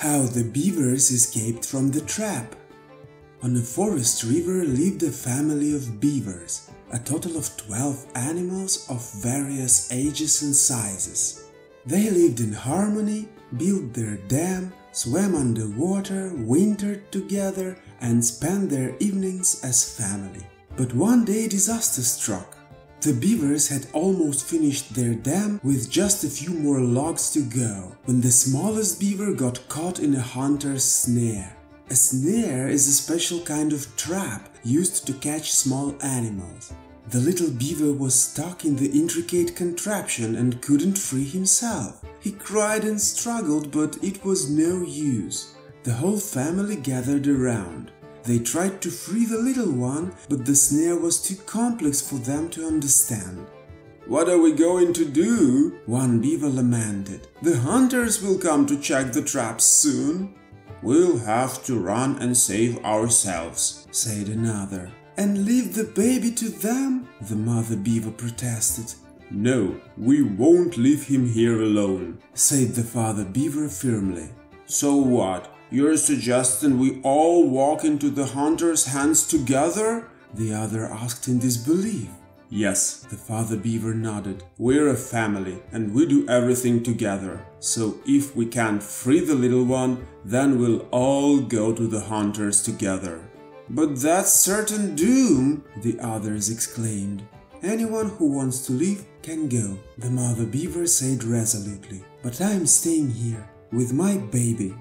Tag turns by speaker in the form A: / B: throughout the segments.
A: How the beavers escaped from the trap. On a forest river lived a family of beavers, a total of 12 animals of various ages and sizes. They lived in harmony, built their dam, swam underwater, wintered together, and spent their evenings as family. But one day disaster struck. The beavers had almost finished their dam with just a few more logs to go, when the smallest beaver got caught in a hunter's snare. A snare is a special kind of trap used to catch small animals. The little beaver was stuck in the intricate contraption and couldn't free himself. He cried and struggled, but it was no use. The whole family gathered around. They tried to free the little one, but the snare was too complex for them to understand.
B: What are we going to do?
A: One beaver lamented.
B: The hunters will come to check the traps soon.
C: We'll have to run and save ourselves,
A: said another. And leave the baby to them? The mother beaver protested.
C: No, we won't leave him here alone,
A: said the father beaver firmly.
C: So what? You're suggesting we all walk into the hunter's hands together?
A: The other asked in disbelief.
C: Yes, the father beaver nodded. We're a family and we do everything together. So if we can't free the little one, then we'll all go to the hunters together.
B: But that's certain doom,
A: the others exclaimed. Anyone who wants to leave can go, the mother beaver said resolutely. But I'm staying here with my baby.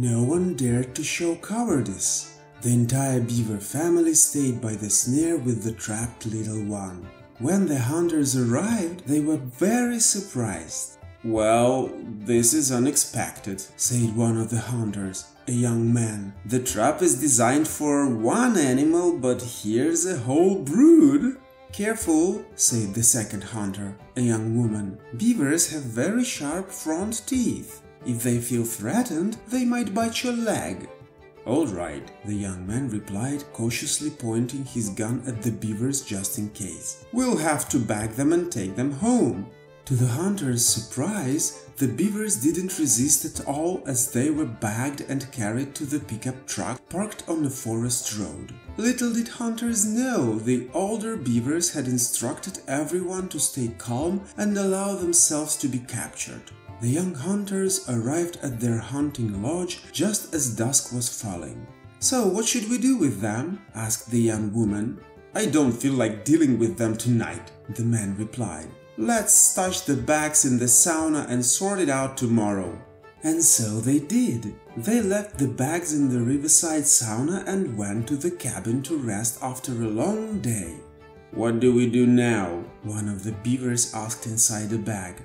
A: No one dared to show cowardice. The entire beaver family stayed by the snare with the trapped little one. When the hunters arrived, they were very surprised.
B: Well, this is unexpected,
A: said one of the hunters, a young man.
B: The trap is designed for one animal, but here's a whole brood.
A: Careful, said the second hunter, a young woman. Beavers have very sharp front teeth. If they feel threatened, they might bite your leg.
C: All right,
A: the young man replied, cautiously pointing his gun at the beavers just in case.
B: We'll have to bag them and take them home.
A: To the hunter's surprise, the beavers didn't resist at all as they were bagged and carried to the pickup truck parked on the forest road. Little did hunters know the older beavers had instructed everyone to stay calm and allow themselves to be captured. The young hunters arrived at their hunting lodge just as dusk was falling. So what should we do with them? asked the young woman.
B: I don't feel like dealing with them tonight,
A: the man replied.
B: Let's stash the bags in the sauna and sort it out tomorrow.
A: And so they did. They left the bags in the riverside sauna and went to the cabin to rest after a long day.
B: What do we do now?
A: One of the beavers asked inside the bag.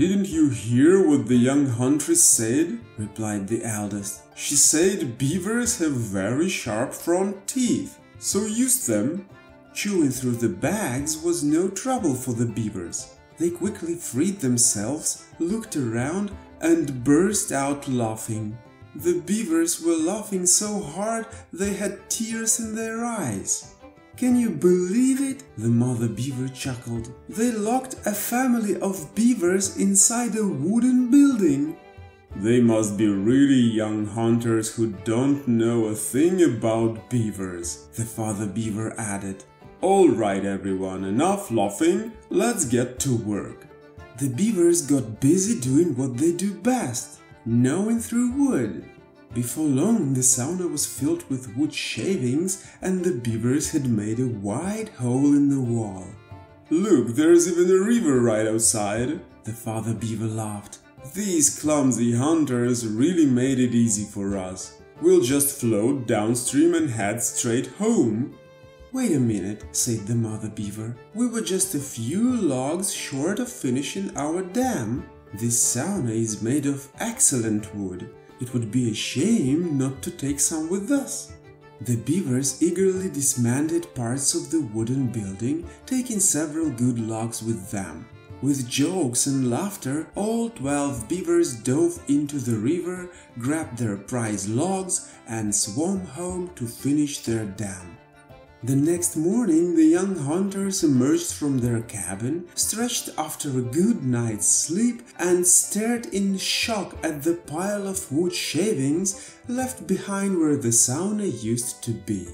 B: Didn't you hear what the young huntress said?
A: replied the eldest.
B: She said beavers have very sharp front teeth, so use them.
A: Chewing through the bags was no trouble for the beavers. They quickly freed themselves, looked around, and burst out laughing. The beavers were laughing so hard they had tears in their eyes. Can you believe it? The mother beaver chuckled. They locked a family of beavers inside a wooden building.
B: They must be really young hunters who don't know a thing about beavers, the father beaver added. All right, everyone, enough laughing, let's get to work.
A: The beavers got busy doing what they do best, gnawing through wood. Before long, the sauna was filled with wood shavings and the beavers had made a wide hole in the wall.
B: Look, there's even a river right outside,
A: the father beaver laughed.
B: These clumsy hunters really made it easy for us. We'll just float downstream and head straight home.
A: Wait a minute, said the mother beaver. We were just a few logs short of finishing our dam. This sauna is made of excellent wood. It would be a shame not to take some with us. The beavers eagerly dismantled parts of the wooden building, taking several good logs with them. With jokes and laughter, all twelve beavers dove into the river, grabbed their prize logs, and swam home to finish their dam. The next morning, the young hunters emerged from their cabin, stretched after a good night's sleep, and stared in shock at the pile of wood shavings left behind where the sauna used to be.